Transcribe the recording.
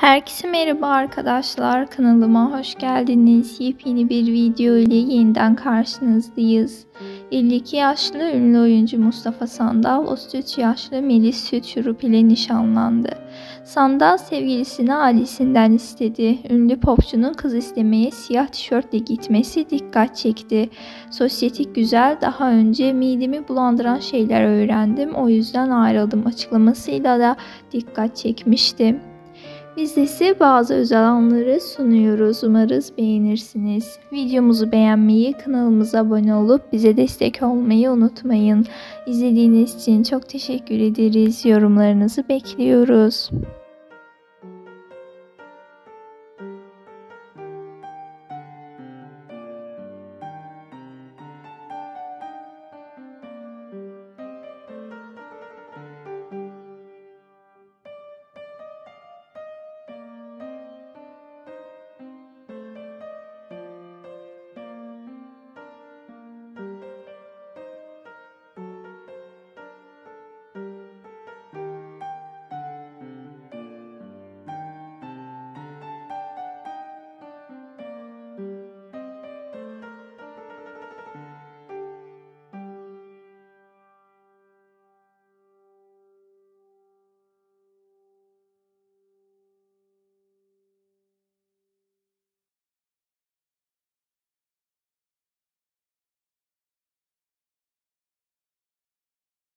Herkese merhaba arkadaşlar kanalıma hoş geldiniz. Yepyeni bir video ile yeniden karşınızdayız. 52 yaşlı ünlü oyuncu Mustafa Sandal 33 yaşlı Melis Sütçürüp ile nişanlandı. Sandal sevgilisini ailesinden istedi. Ünlü popçunun kız istemeye siyah tişörtle gitmesi dikkat çekti. Sosyetik güzel daha önce midemi bulandıran şeyler öğrendim o yüzden ayrıldım açıklamasıyla da dikkat çekmişti. Biz de size bazı özel anları sunuyoruz. Umarız beğenirsiniz. Videomuzu beğenmeyi, kanalımıza abone olup bize destek olmayı unutmayın. İzlediğiniz için çok teşekkür ederiz. Yorumlarınızı bekliyoruz.